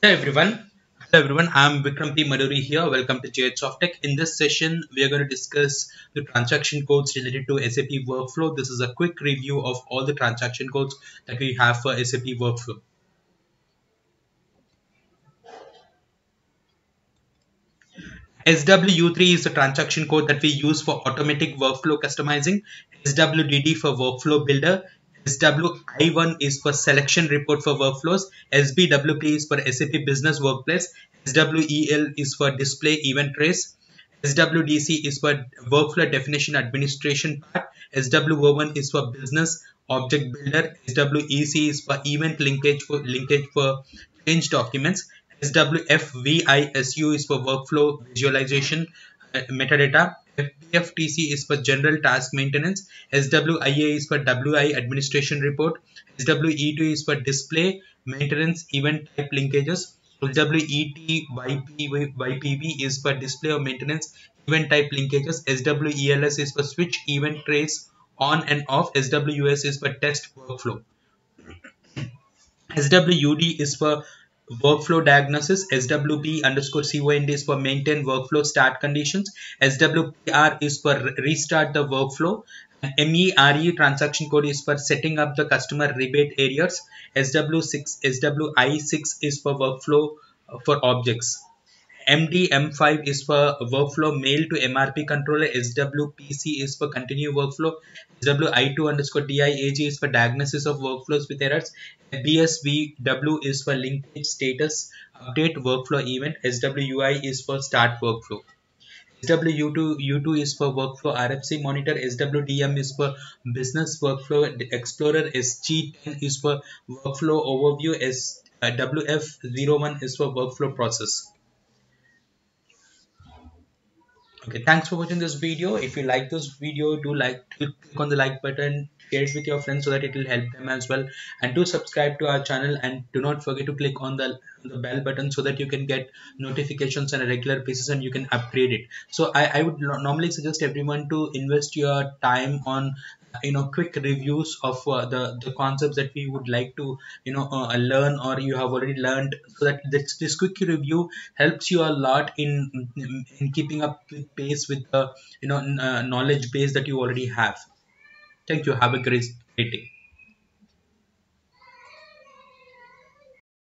Hello everyone. Hello everyone. I'm Vikram P. Maduri here. Welcome to JH Softech. In this session, we are going to discuss the transaction codes related to SAP workflow. This is a quick review of all the transaction codes that we have for SAP workflow. SWU3 is the transaction code that we use for automatic workflow customizing. SWDD for workflow builder. SWI1 is for selection report for workflows. SBWP is for SAP business workplace. SWEL is for display event trace. SWDC is for workflow definition administration part. SWO1 is for business object builder. SWEC is for event linkage for linkage for change documents. SWFVISU is for workflow visualization uh, metadata. FBFTC is for general task maintenance. SWIA is for WI administration report. SWE2 is for display maintenance event type linkages. SWETYPV is for display or maintenance event type linkages. SWELS is for switch event trace on and off. SWS is for test workflow. SWUD is for workflow diagnosis swb underscore cond is for maintain workflow start conditions. Swpr is for restart the workflow. Mere transaction code is for setting up the customer rebate areas. Sw6 swi6 is for workflow uh, for objects MD-M5 is for workflow mail to MRP controller. SWPC is for continue workflow. SWI2 underscore DIAG is for diagnosis of workflows with errors. BSVW is for linkage status update workflow event. SWUI is for start workflow. SWU2 U2 is for workflow RFC monitor. SWDM is for business workflow explorer. SG10 is for workflow overview. S uh, WF01 is for workflow process okay thanks for watching this video. If you like this video do like click on the like button share it with your friends so that it will help them as well. And do subscribe to our channel and do not forget to click on the, the bell button so that you can get notifications on a regular basis and you can upgrade it. So i, I would normally suggest everyone to invest your time on you know quick reviews of uh, the the concepts that we would like to you know uh, learn or you have already learned so that this, this quick review helps you a lot in in keeping up with pace with the you know uh, knowledge base that you already have. Thank you. Have a great day